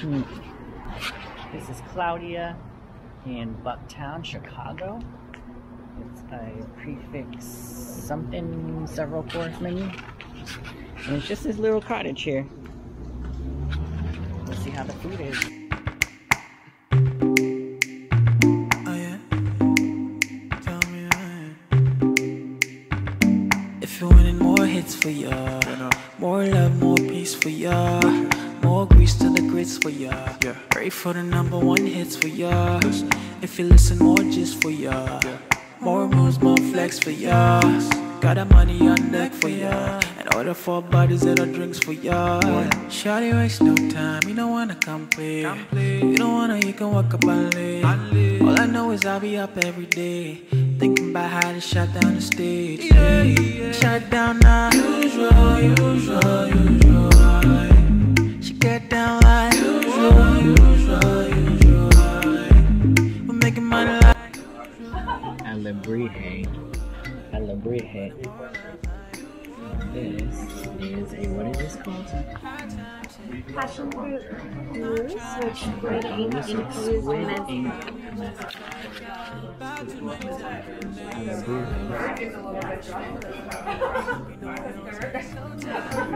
Hmm. This is Claudia in Bucktown, Chicago. It's a prefix something several course menu. And it's just this little cottage here. Let's see how the food is. Oh yeah. Tell me If you're winning more hits for ya, more love, more peace for ya, more grease to the grits for ya. Yeah. Pray for the number one hits for ya. If you listen more just for ya, more moves, more flex for ya. Got that money on deck for ya, and order four bodies that are drinks for ya. Shawty waste no time, you don't wanna come play. You don't wanna, you can walk up and lay. All I know is I'll be up every day, thinking about how to shut down the stage. Shut down now. Usual, usual, usual. Alebrije. Alebrije. This is a, what is this called? passion fruit mousse, which squid ink infused squid mezcal. ink mezcal.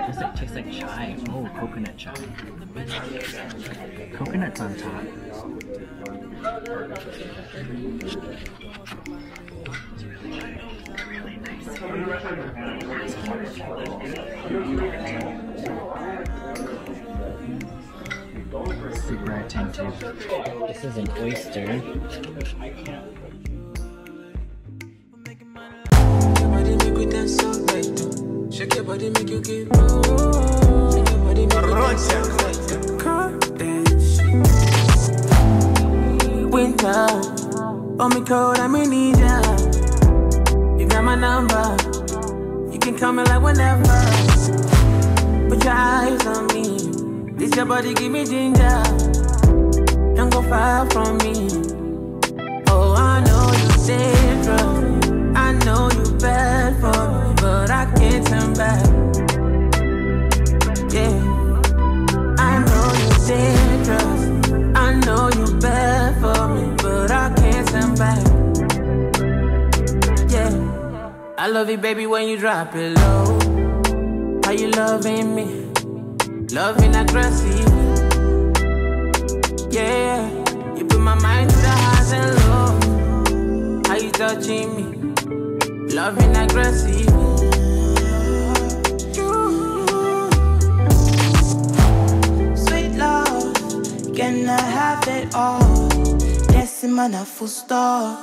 Does it taste like chai? Oh, coconut chai. Coconut's on top. It's really, really nice. Super attentive. This is an oyster. Your body make we dance all night. though. Shake your body, make you get low. Shake your body, make you dance oh me cold, I'm in need ya. You got my number, you can call me like whenever. Put your eyes on me, this your body give me ginger. Don't go far from me. Oh, I know you dangerous. I love it, baby, when you drop it low. How you loving me? Loving aggressive. Yeah, you put my mind to the highs and lows. How you touching me? Loving aggressive. Sweet love, can I have it all? Yes, man, a full stop.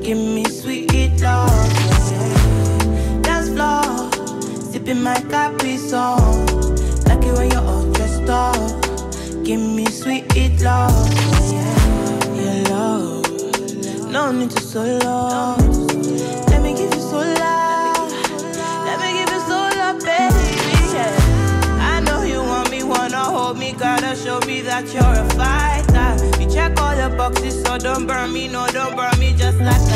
Give me sweet love, yeah. Flaw, sipping my Capri song. Like it when you're all dressed up. Give me sweet love, yeah. Love, no need to solo. Let me give you so love. Let me give you so love, baby, yeah. I know you want me, wanna hold me, gotta show me that you're a fighter. You check all the boxes, so don't burn me, no, don't burn me, just like